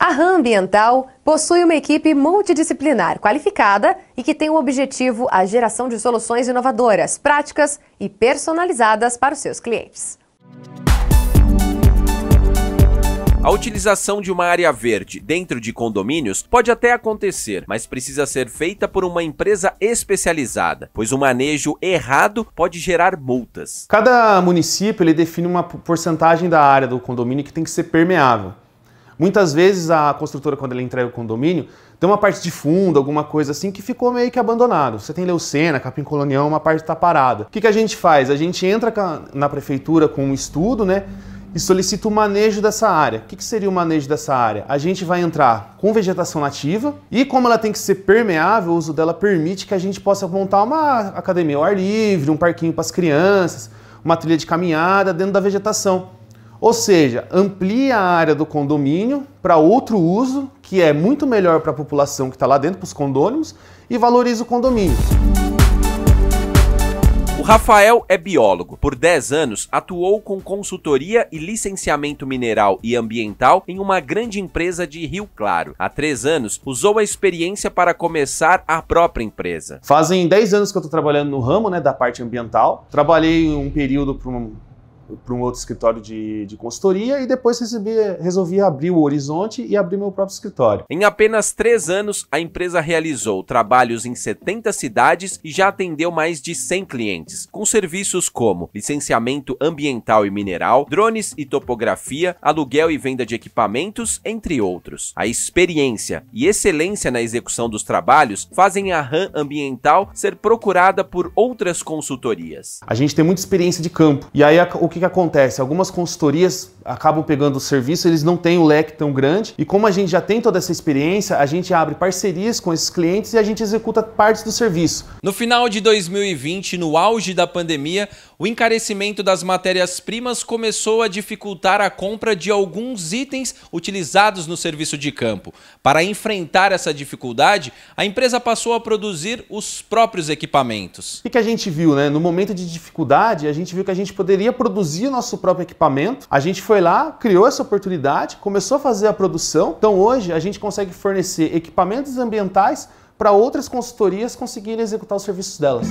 A RAM Ambiental possui uma equipe multidisciplinar qualificada e que tem o objetivo a geração de soluções inovadoras, práticas e personalizadas para os seus clientes. A utilização de uma área verde dentro de condomínios pode até acontecer, mas precisa ser feita por uma empresa especializada, pois o manejo errado pode gerar multas. Cada município ele define uma porcentagem da área do condomínio que tem que ser permeável. Muitas vezes a construtora, quando ela entrega o condomínio, tem uma parte de fundo, alguma coisa assim, que ficou meio que abandonado. Você tem Leucena, Capim Colonial, uma parte está parada. O que, que a gente faz? A gente entra na prefeitura com um estudo, né? E solicita o manejo dessa área. O que, que seria o manejo dessa área? A gente vai entrar com vegetação nativa e como ela tem que ser permeável, o uso dela permite que a gente possa montar uma academia ao ar livre, um parquinho para as crianças, uma trilha de caminhada dentro da vegetação. Ou seja, amplia a área do condomínio para outro uso, que é muito melhor para a população que está lá dentro, para os condôminos, e valoriza o condomínio. O Rafael é biólogo. Por 10 anos, atuou com consultoria e licenciamento mineral e ambiental em uma grande empresa de Rio Claro. Há 3 anos, usou a experiência para começar a própria empresa. Fazem 10 anos que eu estou trabalhando no ramo né, da parte ambiental. Trabalhei um período para um para um outro escritório de, de consultoria e depois recebi, resolvi abrir o horizonte e abrir meu próprio escritório. Em apenas três anos, a empresa realizou trabalhos em 70 cidades e já atendeu mais de 100 clientes, com serviços como licenciamento ambiental e mineral, drones e topografia, aluguel e venda de equipamentos, entre outros. A experiência e excelência na execução dos trabalhos fazem a RAM Ambiental ser procurada por outras consultorias. A gente tem muita experiência de campo e aí o que que, que acontece? Algumas consultorias acabam pegando o serviço, eles não têm um leque tão grande, e como a gente já tem toda essa experiência, a gente abre parcerias com esses clientes e a gente executa partes do serviço. No final de 2020, no auge da pandemia, o encarecimento das matérias-primas começou a dificultar a compra de alguns itens utilizados no serviço de campo. Para enfrentar essa dificuldade, a empresa passou a produzir os próprios equipamentos. O que a gente viu, né? No momento de dificuldade, a gente viu que a gente poderia produzir produzir nosso próprio equipamento. A gente foi lá, criou essa oportunidade, começou a fazer a produção. Então hoje a gente consegue fornecer equipamentos ambientais para outras consultorias conseguirem executar os serviços delas.